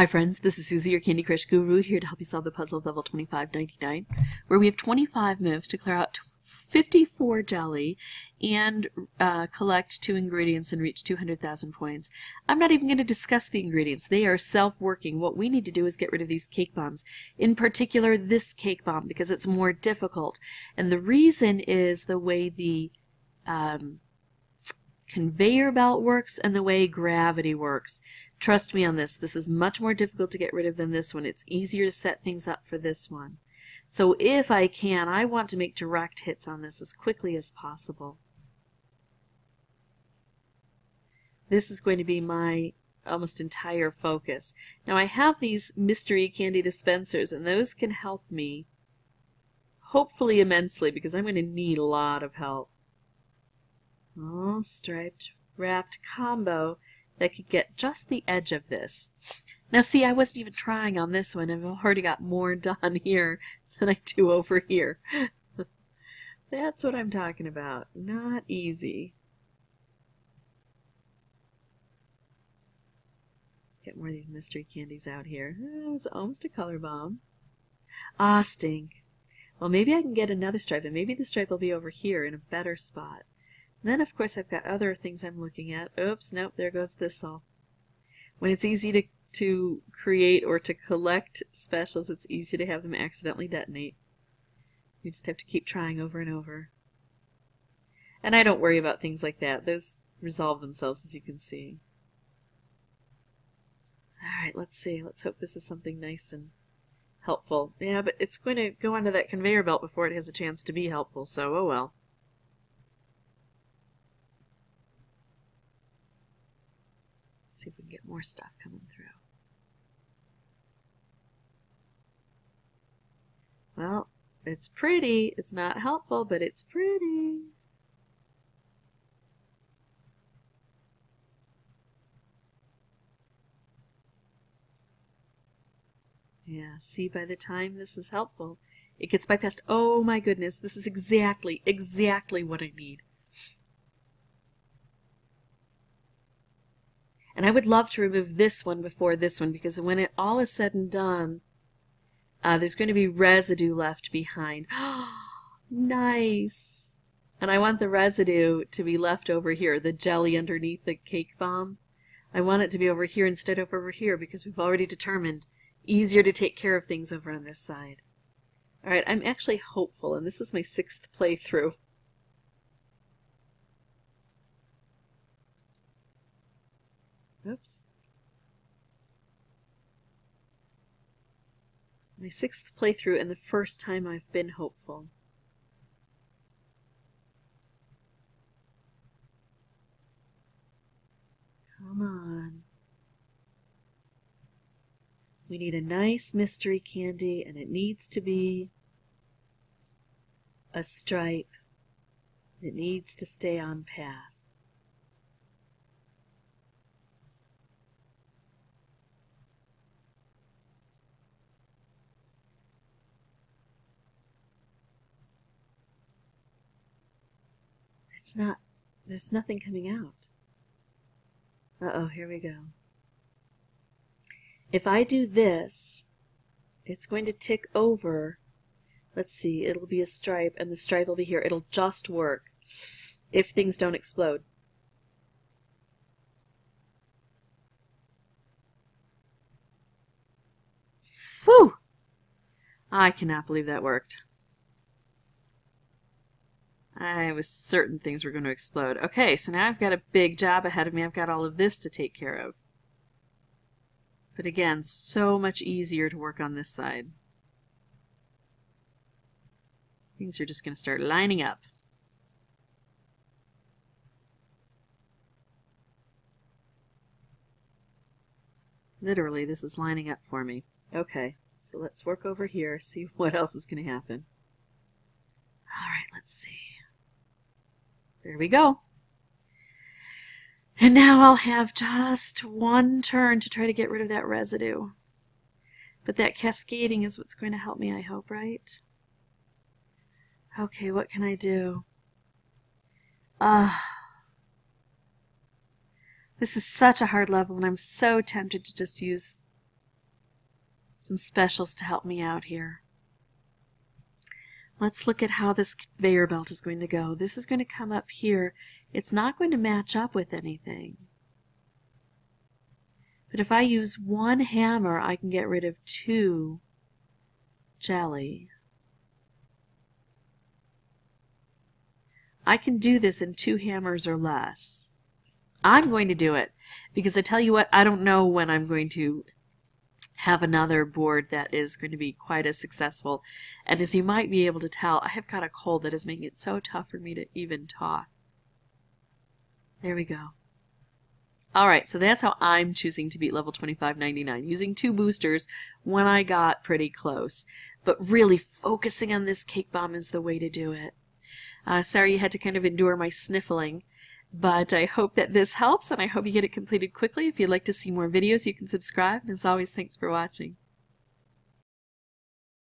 Hi friends, this is Suzy, your Candy Crush Guru, here to help you solve the puzzle of level 2599, where we have 25 moves to clear out 54 jelly and uh, collect two ingredients and reach 200,000 points. I'm not even going to discuss the ingredients. They are self-working. What we need to do is get rid of these cake bombs. In particular, this cake bomb, because it's more difficult. And the reason is the way the um, conveyor belt works and the way gravity works. Trust me on this. This is much more difficult to get rid of than this one. It's easier to set things up for this one. So if I can, I want to make direct hits on this as quickly as possible. This is going to be my almost entire focus. Now I have these mystery candy dispensers and those can help me hopefully immensely because I'm going to need a lot of help. Oh, striped wrapped combo that could get just the edge of this. Now see, I wasn't even trying on this one. I've already got more done here than I do over here. That's what I'm talking about. Not easy. Let's get more of these mystery candies out here. Oh, it was almost a color bomb. Ah, stink. Well, maybe I can get another stripe, and maybe the stripe will be over here in a better spot. Then, of course, I've got other things I'm looking at. Oops, nope, there goes this all. When it's easy to to create or to collect specials, it's easy to have them accidentally detonate. You just have to keep trying over and over. And I don't worry about things like that. Those resolve themselves, as you can see. Alright, let's see. Let's hope this is something nice and helpful. Yeah, but it's going to go onto that conveyor belt before it has a chance to be helpful, so oh well. See if we can get more stuff coming through. Well, it's pretty. It's not helpful, but it's pretty. Yeah, see, by the time this is helpful, it gets bypassed. Oh my goodness, this is exactly, exactly what I need. And I would love to remove this one before this one because when it all is said and done, uh, there's going to be residue left behind. nice! And I want the residue to be left over here, the jelly underneath the cake bomb. I want it to be over here instead of over here because we've already determined easier to take care of things over on this side. Alright, I'm actually hopeful, and this is my sixth playthrough. Oops. My sixth playthrough and the first time I've been hopeful. Come on. We need a nice mystery candy and it needs to be a stripe. It needs to stay on path. It's not, there's nothing coming out. Uh-oh, here we go. If I do this, it's going to tick over. Let's see, it'll be a stripe, and the stripe will be here. It'll just work if things don't explode. Whew! I cannot believe that worked. I was certain things were going to explode. Okay, so now I've got a big job ahead of me. I've got all of this to take care of. But again, so much easier to work on this side. Things are just going to start lining up. Literally, this is lining up for me. Okay, so let's work over here, see what else is going to happen. All right, let's see. There we go. And now I'll have just one turn to try to get rid of that residue. But that cascading is what's going to help me, I hope, right? Okay, what can I do? Ah. This is such a hard level, and I'm so tempted to just use some specials to help me out here. Let's look at how this conveyor belt is going to go. This is going to come up here. It's not going to match up with anything. But if I use one hammer, I can get rid of two jelly. I can do this in two hammers or less. I'm going to do it because I tell you what, I don't know when I'm going to have another board that is going to be quite as successful. And as you might be able to tell, I have got a cold that is making it so tough for me to even talk. There we go. Alright, so that's how I'm choosing to beat level 2599, using two boosters when I got pretty close. But really focusing on this cake bomb is the way to do it. Uh, sorry you had to kind of endure my sniffling. But I hope that this helps and I hope you get it completed quickly. If you'd like to see more videos, you can subscribe. And as always, thanks for watching.